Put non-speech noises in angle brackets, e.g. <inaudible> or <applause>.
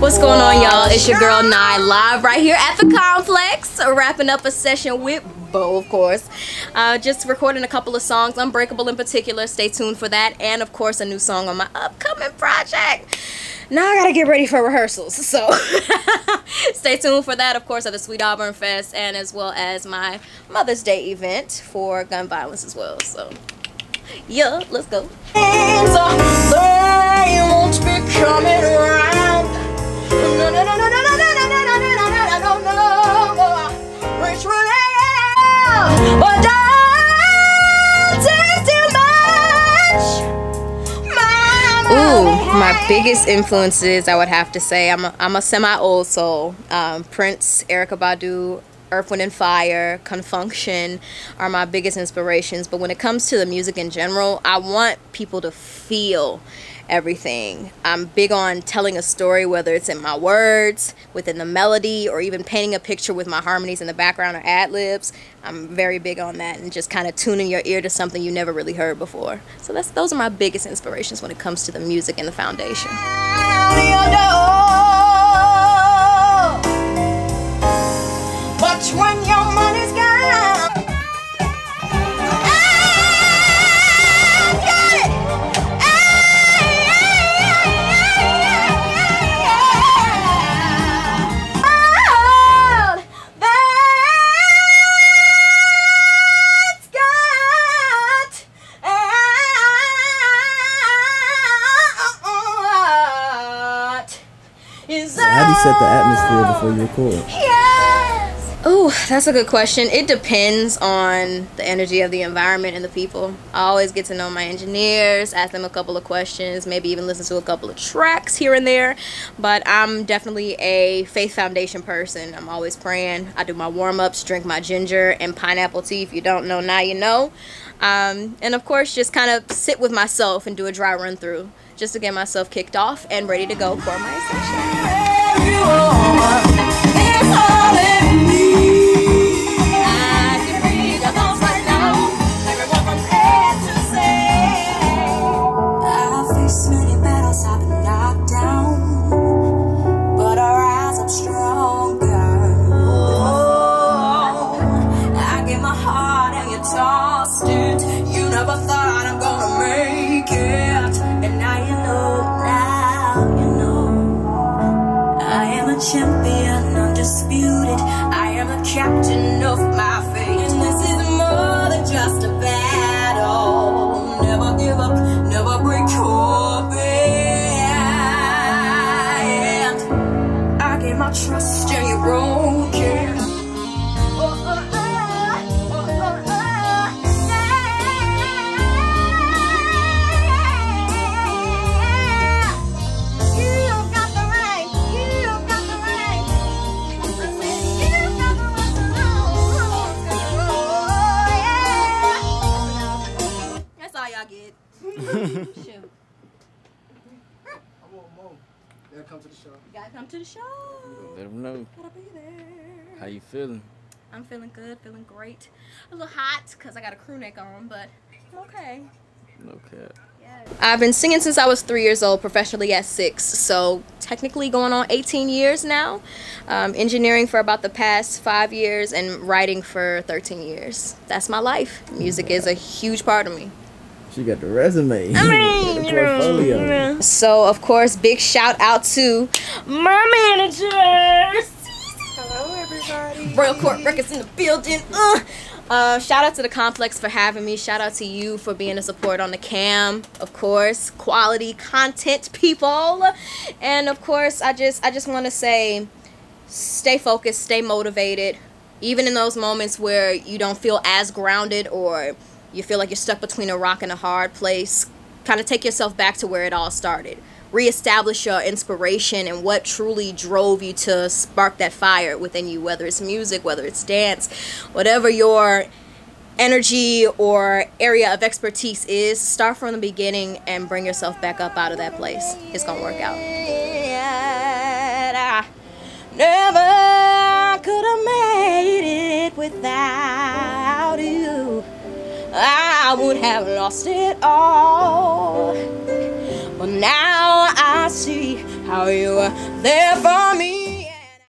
What's going on, y'all? It's your girl Ny live right here at the complex, wrapping up a session with Bo, of course. Uh, just recording a couple of songs, Unbreakable in particular. Stay tuned for that, and of course, a new song on my upcoming project. Now I gotta get ready for rehearsals, so <laughs> stay tuned for that, of course, at the Sweet Auburn Fest, and as well as my Mother's Day event for gun violence as well. So, yeah, let's go. Biggest influences, I would have to say, I'm a, I'm a semi old soul. Um, Prince, Erykah Badu, Earth, Wind, and Fire, Con Funk Shun are my biggest inspirations. But when it comes to the music in general, I want people to feel everything. I'm big on telling a story, whether it's in my words, within the melody, or even painting a picture with my harmonies in the background or ad libs. I'm very big on that and just kind of tuning your ear to something you never really heard before. So that's those are my biggest inspirations when it comes to the music and the foundation. How do you set the atmosphere before you record? Oh, that's a good question. It depends on the energy of the environment and the people. I always get to know my engineers, ask them a couple of questions, maybe even listen to a couple of tracks here and there. But I'm definitely a faith foundation person. I'm always praying. I do my warm ups, drink my ginger and pineapple tea. If you don't know, now you know. Um, and of course, just kind of sit with myself and do a dry run through just to get myself kicked off and ready to go for my session. Captain of That's all y'all get. <laughs> Shoot. Yeah, come to the show. You gotta come to the show. Let them know. Gotta be there. How you feeling? I'm feeling good, feeling great. A little hot because I got a crew neck on, but I'm okay. No cap. I've been singing since I was three years old, professionally at six, so technically going on 18 years now. Um, engineering for about the past five years and writing for 13 years. That's my life. Music is a huge part of me. She got the resume. <laughs> I mean, the you know, portfolio. yeah. So, of course, big shout out to my manager. Hello, everybody. Royal Court Records in the building. Uh. Uh, shout out to the complex for having me. Shout out to you for being a support on the cam, of course. Quality content, people. And of course, I just I just want to say, stay focused, stay motivated, even in those moments where you don't feel as grounded or you feel like you're stuck between a rock and a hard place, kind of take yourself back to where it all started. Reestablish your inspiration and what truly drove you to spark that fire within you, whether it's music, whether it's dance, whatever your energy or area of expertise is, start from the beginning and bring yourself back up out of that place. It's going to work out. Never could have made it without. I would have lost it all. But now I see how you were there for me.